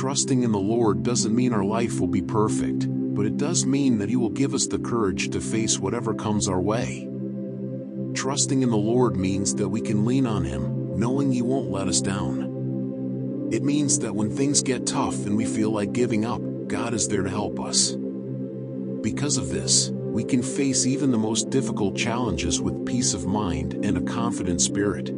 Trusting in the Lord doesn't mean our life will be perfect, but it does mean that He will give us the courage to face whatever comes our way. Trusting in the Lord means that we can lean on Him, knowing He won't let us down. It means that when things get tough and we feel like giving up, God is there to help us. Because of this, we can face even the most difficult challenges with peace of mind and a confident spirit.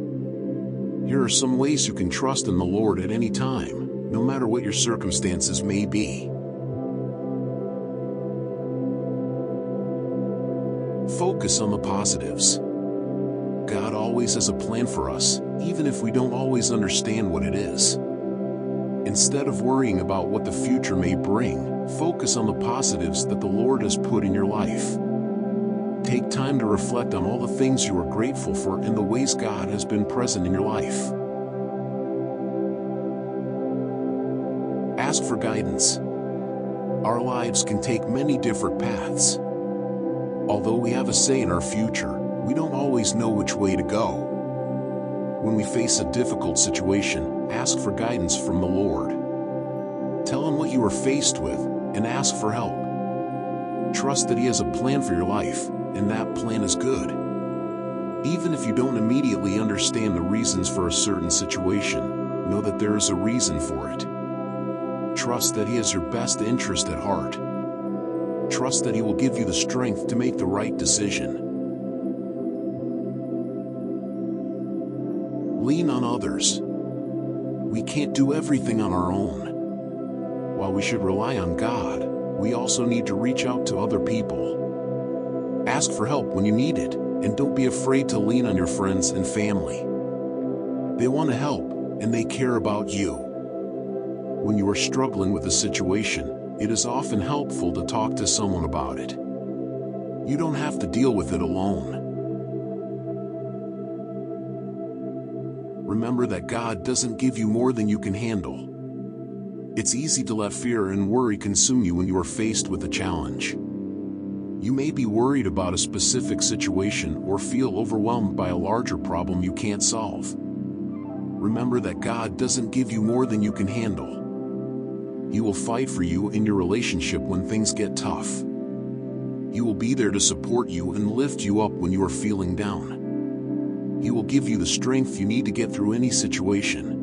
Here are some ways you can trust in the Lord at any time, no matter what your circumstances may be. Focus on the positives. God always has a plan for us, even if we don't always understand what it is. Instead of worrying about what the future may bring, focus on the positives that the Lord has put in your life. Take time to reflect on all the things you are grateful for and the ways God has been present in your life. Ask for guidance. Our lives can take many different paths. Although we have a say in our future, we don't always know which way to go. When we face a difficult situation, ask for guidance from the Lord. Tell Him what you are faced with and ask for help. Trust that He has a plan for your life, and that plan is good. Even if you don't immediately understand the reasons for a certain situation, know that there is a reason for it. Trust that He has your best interest at heart. Trust that He will give you the strength to make the right decision. Lean on others. We can't do everything on our own. While we should rely on God, we also need to reach out to other people. Ask for help when you need it, and don't be afraid to lean on your friends and family. They want to help, and they care about you. When you are struggling with a situation, it is often helpful to talk to someone about it. You don't have to deal with it alone. remember that God doesn't give you more than you can handle. It's easy to let fear and worry consume you when you are faced with a challenge. You may be worried about a specific situation or feel overwhelmed by a larger problem you can't solve. Remember that God doesn't give you more than you can handle. He will fight for you in your relationship when things get tough. He will be there to support you and lift you up when you are feeling down. He will give you the strength you need to get through any situation.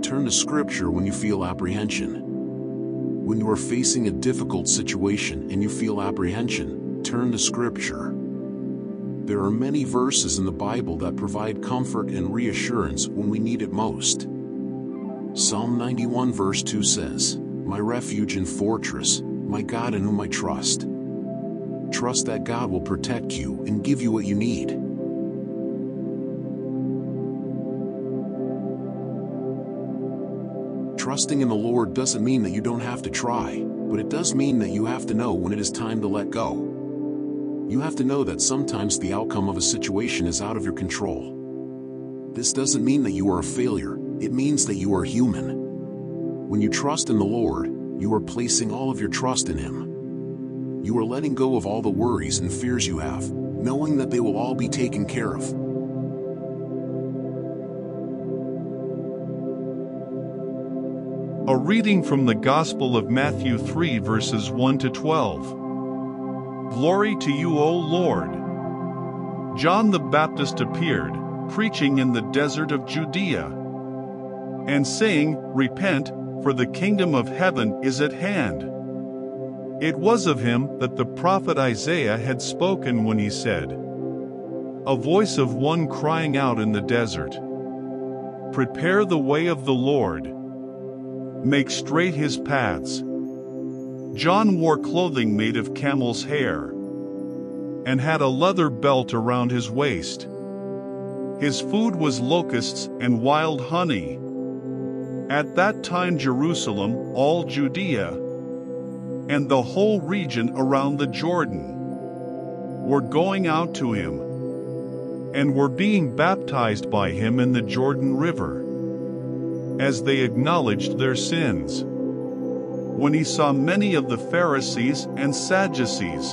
Turn to Scripture when you feel apprehension. When you are facing a difficult situation and you feel apprehension, turn to Scripture. There are many verses in the Bible that provide comfort and reassurance when we need it most. Psalm 91 verse 2 says, My refuge and fortress, my God in whom I trust. Trust that God will protect you and give you what you need. Trusting in the Lord doesn't mean that you don't have to try, but it does mean that you have to know when it is time to let go. You have to know that sometimes the outcome of a situation is out of your control. This doesn't mean that you are a failure, it means that you are human. When you trust in the Lord, you are placing all of your trust in Him. You are letting go of all the worries and fears you have, knowing that they will all be taken care of. A reading from the Gospel of Matthew 3 verses 1 to 12. Glory to you, O Lord. John the Baptist appeared, preaching in the desert of Judea, and saying, Repent, for the kingdom of heaven is at hand. It was of him that the prophet Isaiah had spoken when he said, A voice of one crying out in the desert, Prepare the way of the Lord make straight his paths. John wore clothing made of camel's hair and had a leather belt around his waist. His food was locusts and wild honey. At that time, Jerusalem, all Judea, and the whole region around the Jordan were going out to him and were being baptized by him in the Jordan River as they acknowledged their sins. When he saw many of the Pharisees and Sadducees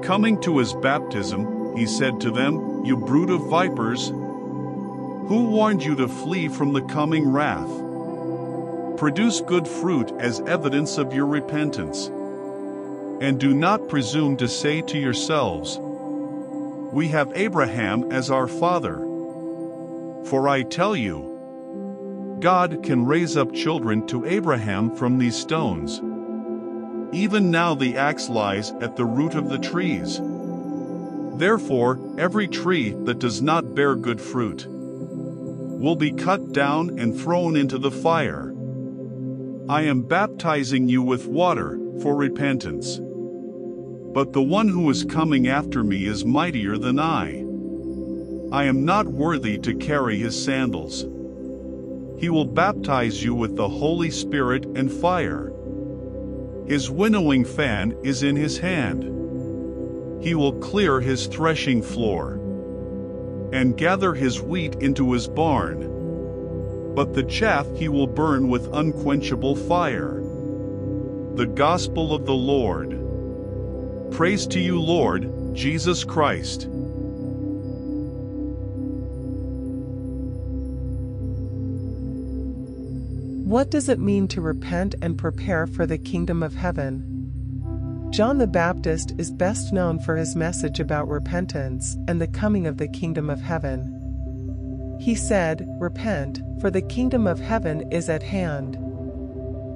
coming to his baptism, he said to them, You brood of vipers, Who warned you to flee from the coming wrath? Produce good fruit as evidence of your repentance. And do not presume to say to yourselves, We have Abraham as our father. For I tell you, God can raise up children to Abraham from these stones. Even now the axe lies at the root of the trees. Therefore, every tree that does not bear good fruit will be cut down and thrown into the fire. I am baptizing you with water for repentance. But the one who is coming after me is mightier than I. I am not worthy to carry his sandals. He will baptize you with the Holy Spirit and fire. His winnowing fan is in his hand. He will clear his threshing floor and gather his wheat into his barn. But the chaff he will burn with unquenchable fire. The Gospel of the Lord. Praise to you, Lord, Jesus Christ. What does it mean to repent and prepare for the kingdom of heaven? John the Baptist is best known for his message about repentance and the coming of the kingdom of heaven. He said, Repent, for the kingdom of heaven is at hand.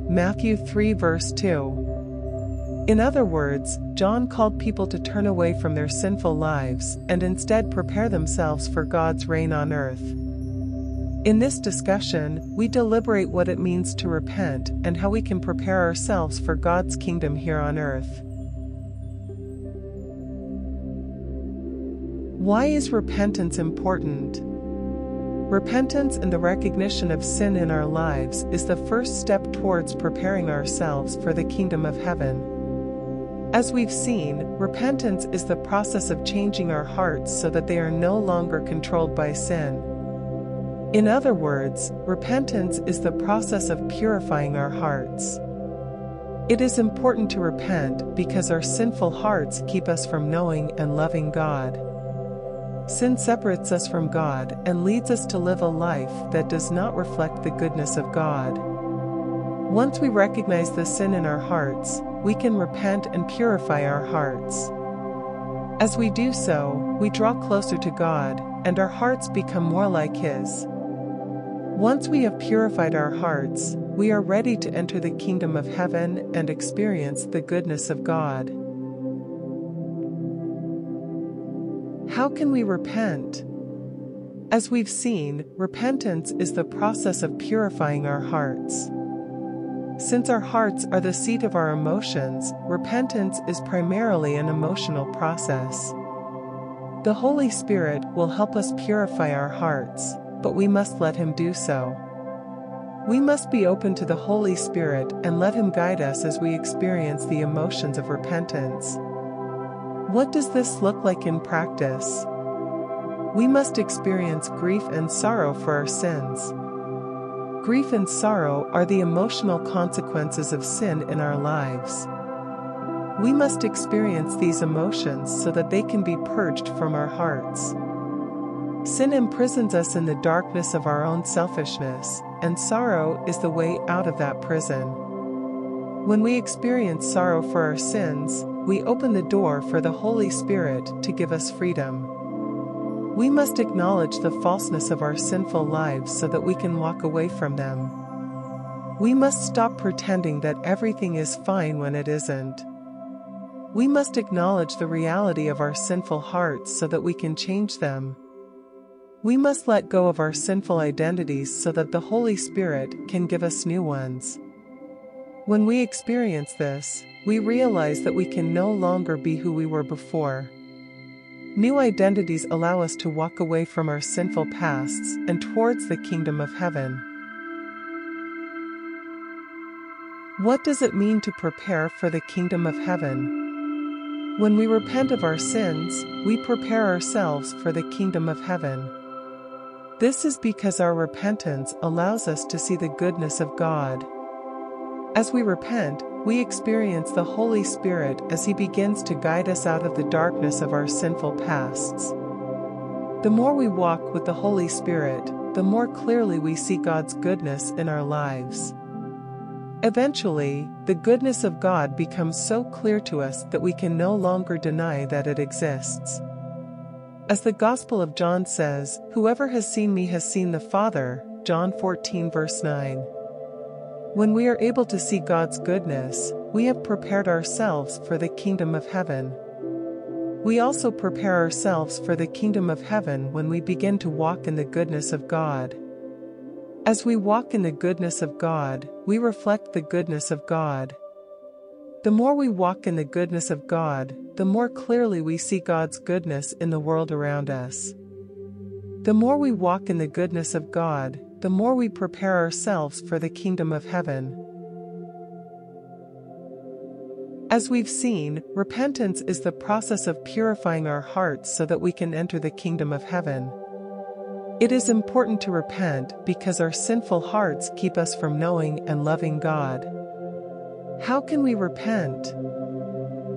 Matthew 3 verse 2. In other words, John called people to turn away from their sinful lives and instead prepare themselves for God's reign on earth. In this discussion, we deliberate what it means to repent and how we can prepare ourselves for God's kingdom here on earth. Why is repentance important? Repentance and the recognition of sin in our lives is the first step towards preparing ourselves for the kingdom of heaven. As we've seen, repentance is the process of changing our hearts so that they are no longer controlled by sin. In other words, repentance is the process of purifying our hearts. It is important to repent because our sinful hearts keep us from knowing and loving God. Sin separates us from God and leads us to live a life that does not reflect the goodness of God. Once we recognize the sin in our hearts, we can repent and purify our hearts. As we do so, we draw closer to God, and our hearts become more like His. Once we have purified our hearts, we are ready to enter the kingdom of heaven and experience the goodness of God. How can we repent? As we've seen, repentance is the process of purifying our hearts. Since our hearts are the seat of our emotions, repentance is primarily an emotional process. The Holy Spirit will help us purify our hearts but we must let Him do so. We must be open to the Holy Spirit and let Him guide us as we experience the emotions of repentance. What does this look like in practice? We must experience grief and sorrow for our sins. Grief and sorrow are the emotional consequences of sin in our lives. We must experience these emotions so that they can be purged from our hearts. Sin imprisons us in the darkness of our own selfishness, and sorrow is the way out of that prison. When we experience sorrow for our sins, we open the door for the Holy Spirit to give us freedom. We must acknowledge the falseness of our sinful lives so that we can walk away from them. We must stop pretending that everything is fine when it isn't. We must acknowledge the reality of our sinful hearts so that we can change them. We must let go of our sinful identities so that the Holy Spirit can give us new ones. When we experience this, we realize that we can no longer be who we were before. New identities allow us to walk away from our sinful pasts and towards the kingdom of heaven. What does it mean to prepare for the kingdom of heaven? When we repent of our sins, we prepare ourselves for the kingdom of heaven. This is because our repentance allows us to see the goodness of God. As we repent, we experience the Holy Spirit as He begins to guide us out of the darkness of our sinful pasts. The more we walk with the Holy Spirit, the more clearly we see God's goodness in our lives. Eventually, the goodness of God becomes so clear to us that we can no longer deny that it exists. As the Gospel of John says, Whoever has seen me has seen the Father, John 14 verse 9. When we are able to see God's goodness, we have prepared ourselves for the kingdom of heaven. We also prepare ourselves for the kingdom of heaven when we begin to walk in the goodness of God. As we walk in the goodness of God, we reflect the goodness of God. The more we walk in the goodness of God, the more clearly we see God's goodness in the world around us. The more we walk in the goodness of God, the more we prepare ourselves for the kingdom of heaven. As we've seen, repentance is the process of purifying our hearts so that we can enter the kingdom of heaven. It is important to repent because our sinful hearts keep us from knowing and loving God. How can we repent?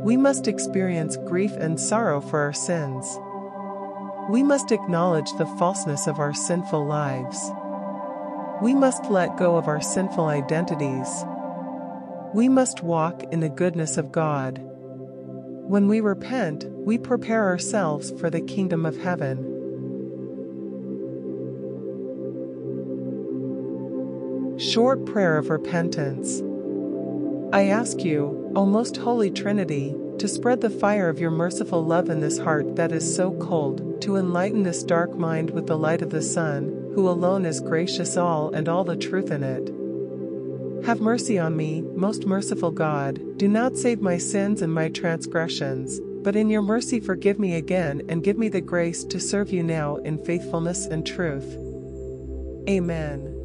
We must experience grief and sorrow for our sins. We must acknowledge the falseness of our sinful lives. We must let go of our sinful identities. We must walk in the goodness of God. When we repent, we prepare ourselves for the kingdom of heaven. Short Prayer of Repentance I ask you, O most holy Trinity, to spread the fire of your merciful love in this heart that is so cold, to enlighten this dark mind with the light of the Son, who alone is gracious all and all the truth in it. Have mercy on me, most merciful God, do not save my sins and my transgressions, but in your mercy forgive me again and give me the grace to serve you now in faithfulness and truth. Amen.